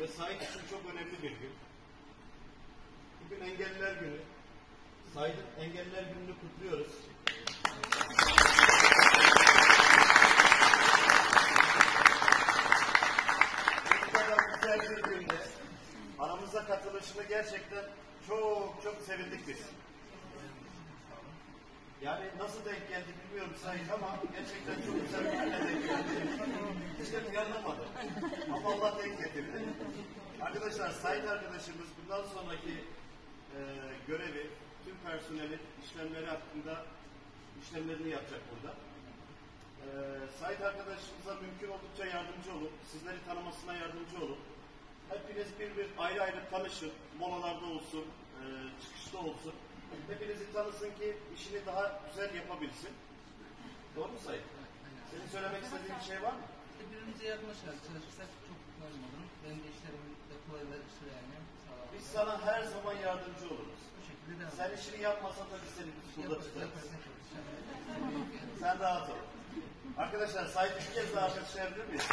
Vesait için çok önemli bir gün. Bugün Engelliler Günü. Saydın Engelliler Günü'nü kutluyoruz. Bu kadar güzel bir günde aramıza katılışını gerçekten çok çok sevindik biz. Yani nasıl denk geldi bilmiyorum Sayın ama gerçekten çok güzel bir güne denk geldi. Arkadaşlar Sayın arkadaşımız bundan sonraki e, görevi tüm personelin işlemleri hakkında işlemlerini yapacak burada. E, Sayın arkadaşımıza mümkün oldukça yardımcı olun. Sizleri tanımasına yardımcı olun. Hepiniz bir bir ayrı ayrı tanışın. Molalarda olsun, e, çıkışta olsun. Hepinizi tanısın ki işini daha güzel yapabilsin. Doğru mu Sayın? Senin söylemek istediğin bir şey var mı? Birbirimize yaklaşarak çalışırsak çok olurum. Benim de işlerimin de kolaylaşır yani. Sağ. Biz sana her zaman yardımcı oluruz. Bu şekilde devam Sen işini yapmasan da biz seni burada Yaparız, tutarız. yaparız, yaparız. Sen rahat ol. Arkadaşlar Sait'i bir kez daha alkışlayabilir miyiz?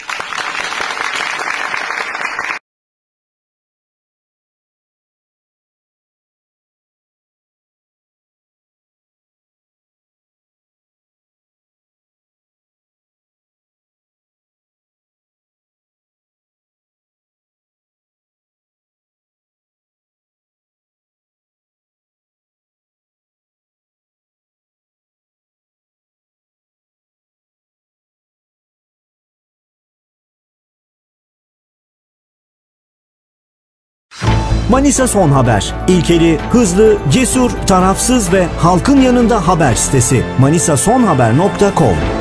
Manisa Son Haber. İlkeli, hızlı, cesur, tarafsız ve halkın yanında haber sitesi. manisasonhaber.com